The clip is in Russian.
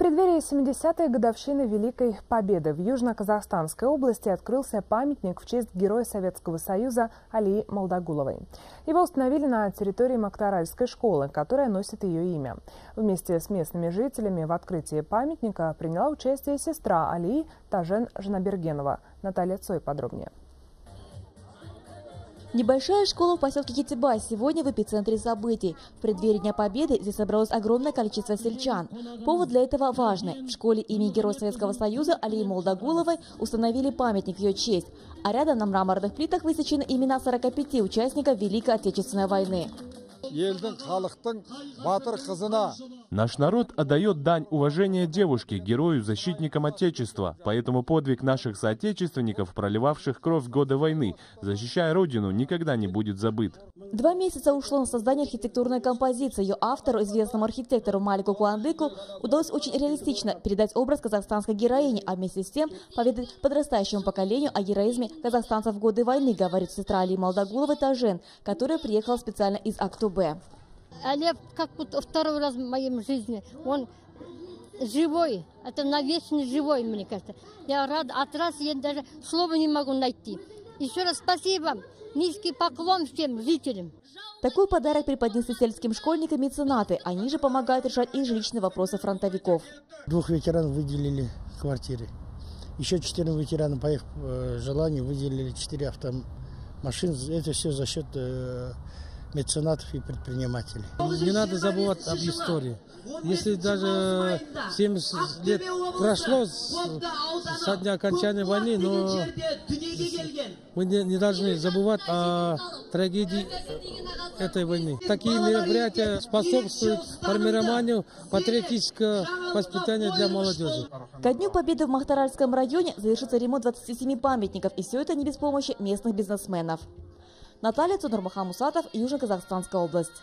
преддверии 70-й годовщины Великой Победы в Южно-Казахстанской области открылся памятник в честь Героя Советского Союза Алии Молдогуловой. Его установили на территории Мактаральской школы, которая носит ее имя. Вместе с местными жителями в открытии памятника приняла участие сестра Алии Тажен Жнабергенова. Наталья Цой подробнее. Небольшая школа в поселке Китибай сегодня в эпицентре событий. В преддверии Дня Победы здесь собралось огромное количество сельчан. Повод для этого важный. В школе имени Героя Советского Союза Алии Молдогуловой установили памятник в ее честь. А рядом на мраморных плитах высечены имена 45 участников Великой Отечественной войны. Наш народ отдает дань уважения девушке, герою, защитникам Отечества. Поэтому подвиг наших соотечественников, проливавших кровь в годы войны, защищая Родину, никогда не будет забыт. Два месяца ушло на создание архитектурной композиции. Ее автору, известному архитектору Малику Куандыку, удалось очень реалистично передать образ казахстанской героини, а вместе с тем поведать подрастающему поколению о героизме казахстанцев в годы войны, говорит сестра Али Молдогулова Тажен, которая приехала специально из Актубе. Олег как будто второй раз в моей жизни. Он живой. Это навечно живой, мне кажется. Я рад от раз я даже слова не могу найти. Еще раз спасибо. Низкий поклон всем жителям. Такой подарок преподнесли сельским школьникам и меценаты. Они же помогают решать и жилищные вопросы фронтовиков. Двух ветеранов выделили квартиры. Еще четыре ветерана по их э, желанию выделили четыре автомашин. Это все за счет э, меценатов и предпринимателей. Не надо забывать об истории. Если даже 70 лет прошло со дня окончания войны, но мы не, не должны забывать о трагедии этой войны. Такие мероприятия способствуют формированию патриотического воспитания для молодежи. Ко Дню Победы в Махтаральском районе завершится ремонт 27 памятников, и все это не без помощи местных бизнесменов. Наталья Цунурмахан Мусатов, Южно-Казахстанская область.